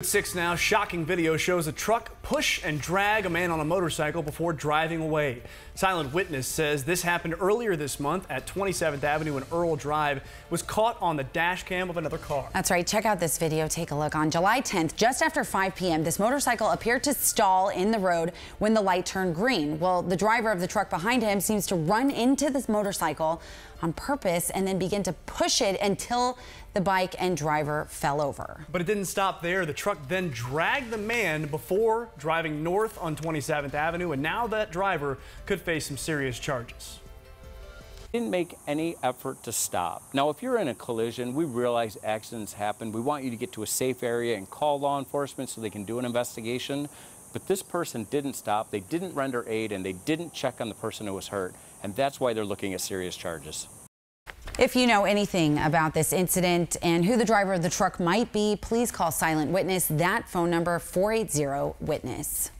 Six now, shocking video shows a truck push and drag a man on a motorcycle before driving away. Silent Witness says this happened earlier this month at 27th Avenue and Earll Drive. Was caught on the dash cam of another car. That's right. Check out this video. Take a look. On July 10th, just after 5 p.m., this motorcycle appeared to stall in the road when the light turned green. Well, the driver of the truck behind him seems to run into this motorcycle on purpose and then begin to push it until the bike and driver fell over. But it didn't stop there. The truck then dragged the man before driving north on 27th Avenue, and now that driver could face some serious charges. Didn't make any effort to stop. Now, if you're in a collision, we realize accidents happen. We want you to get to a safe area and call law enforcement so they can do an investigation. But this person didn't stop, they didn't render aid, and they didn't check on the person who was hurt. And that's why they're looking at serious charges. If you know anything about this incident and who the driver of the truck might be, please call Silent Witness. That phone number 480 Witness.